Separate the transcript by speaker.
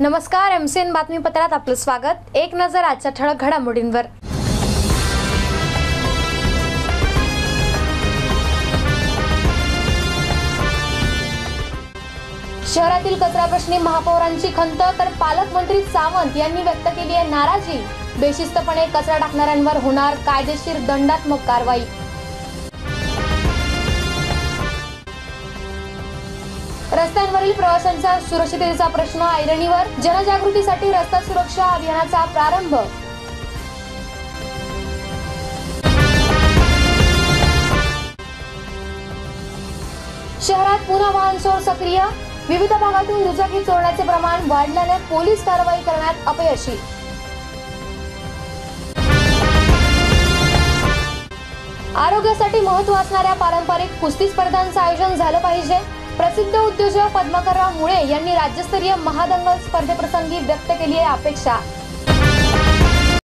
Speaker 1: नमस्कार एमसीएन बातमीपत्रात आपलं स्वागत. एक नजर आजच्या ठळक घडामोडींवर. शहरातील कचरा प्रश्नी महापौरांची खंत तर पालकमंत्री सावंत यांनी व्यक्त केली आहे नाराजी. बेशिस्तपणे कचरा टाकणाऱ्यांवर होणार कायदेशीर दंडात्मक कारवाई. रस्त्यांवरील प्रवाशांचा सुरक्षिततेचा प्रश्न ऐरणीवर जनजागृतीसाठी रस्ता सुरक्षा अभियानाचा प्रारंभ. शहरात पुन्हा वाहन चोर सक्रिय. विविध भागातून दुचाकी चोरण्याचे प्रमाण वाढल्याने पोलीस कारवाई करण्यात अपयशी. आरोग्यासाठी महत्त्व असणाऱ्या पारंपरिक कुस्ती स्पर्धांचं आयोजन झालं पाहिजे. प्रसिद्ध उद्योजक पद्मकरराव मुळे यांनी राज्यस्तरीय महादंगल स्पर्धेप्रसंगी व्यक्त केली आहे अपेक्षा.